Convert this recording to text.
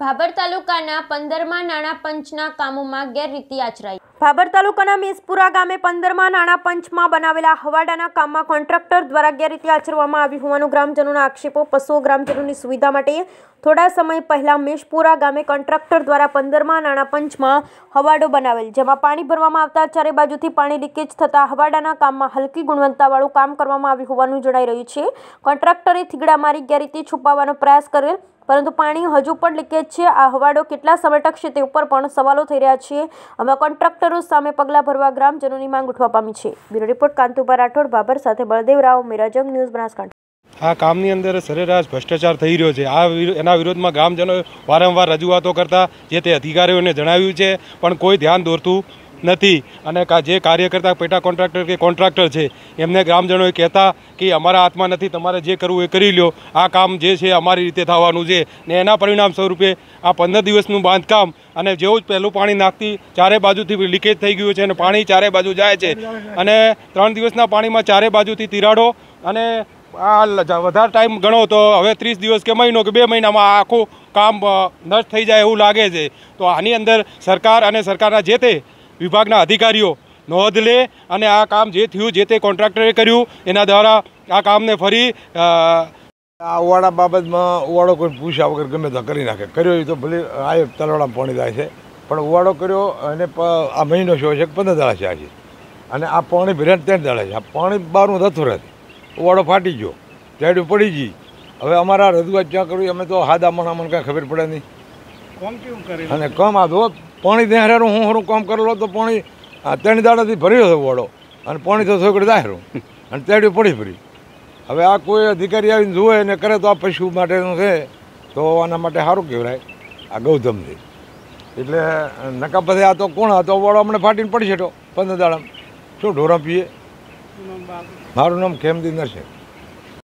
ભાભર તાલુકાના પંદરમાં નાણાં પંચના કામોમાં ગેરરીતિ આચરાઈ. ભાભર તાલુકાના મેસપુરા ગામે પંદરમાં નાણાં પંચમાં બનાવેલા હવાડાના કામમાં કોન્ટ્રાક્ટર દ્વારા ગેરરીતિ આચરવામાં આવી હોવાનું ગ્રામજનોના આક્ષેપો. પશુઓ ગ્રામજનોની સુવિધા માટે થોડા સમય પહેલા મેશપુરા ગામે કોન્ટ્રાક્ટર દ્વારા પંદરમાં નાણાં પંચમાં હવાડો બનાવેલ, જેમાં પાણી ભરવામાં આવતા ચારે બાજુથી પાણી લીકેજ થતાં હવાડાના કામમાં હલકી ગુણવત્તાવાળું કામ કરવામાં આવ્યું હોવાનું જણાઈ રહ્યું છે. કોન્ટ્રાક્ટરે થીગડા મારી ગેરરીતિ છુપાવવાનો પ્રયાસ કરેલ પરંતુ પાણી હજુ પણ લીકેજ છે. આ હવાડો કેટલા સમય ટકશે તે ઉપર પણ સવાલો થઈ રહ્યા છે. આમાં કોન્ટ્રાક્ટરો સામે પગલાં ભરવા ગ્રામજનોની માંગ ઉઠવા પામી છે. બ્યુરો રિપોર્ટ, કાંતુભા રાઠોડ ભાભર સાથે બળદેવ રાવ મેરાજંગ ન્યૂઝ બનાસકાંઠા. આ કામની અંદર સરેરાશ ભ્રષ્ટાચાર થઈ રહ્યો છે. આ એના વિરોધમાં ગ્રામજનો વારંવાર રજૂઆતો કરતા, જે તે અધિકારીઓને જણાવ્યું છે, પણ કોઈ ધ્યાન દોરતું નથી. અને જે કાર્યકર્તા પેટા કોન્ટ્રાક્ટર કે કોન્ટ્રાક્ટર છે, એમને ગ્રામજનોએ કહેતા કે અમારા હાથમાં નથી, તમારે જે કરવું એ કરી લ્યો. આ કામ જે છે અમારી રીતે થવાનું છે. ને એના પરિણામ સ્વરૂપે આ પંદર દિવસનું બાંધકામ અને જેવું જ પહેલું પાણી નાખતી ચારે બાજુથી લીકેજ થઈ ગયું છે અને પાણી ચારે બાજુ જાય છે. અને ત્રણ દિવસના પાણીમાં ચારે બાજુથી તિરાડો અને આ લ- વધારે ટાઈમ ગણો તો હવે ત્રીસ દિવસ કે મહિનો કે બે મહિનામાં આખું કામ નષ્ટ થઈ જાય એવું લાગે છે. તો આની અંદર સરકાર અને સરકારના જે તે વિભાગના અધિકારીઓ નોંધ લે અને આ કામ જે થયું જે તે કોન્ટ્રાક્ટરે કર્યું એના દ્વારા આ કામને ફરી આ ઓવાડા બાબતમાં ઓવાડો કોઈ પૂછ્યા વગર ગમે તો કરી નાખે. કર્યો એ તો ભલે આ તલવાડા પાણી થાય છે પણ ઓવાડો કર્યો અને આ મહિનો શો છે પંદર દાડા છે આજે અને આ પાણી ભર્યા ત્રણ દાડા છે. આ પાણી બહારનું થતું રહે ઓવાડો ફાટી ગયો. જાડું પડી ગઈ. હવે અમારા રજૂઆત ક્યાં કરવી? અમે તો હાદા મણા મને કાંઈ ખબર પડે નહીં. અને કમ આ જો પાણી ત્યાં હારું હું હારું કામ કરેલો તો પાણી ત્રણ દાડાથી ભર્યો હતો વાળો અને પાણી તો થોડી દાહેરું અને તેડ્યું પડી ફરી હવે આ કોઈ અધિકારી આવીને જુએ ને કરે તો આ પશુ માટેનું છે તો આના માટે સારું કહેવાય. આ ગૌતમથી એટલે નકા પછી આ તો કોણ? આ તો વાળો અમને ફાટીને પડી છે પંદર દાડા શું ઢોરા પીએ? મારું નામ ખેમદી નરસિંહ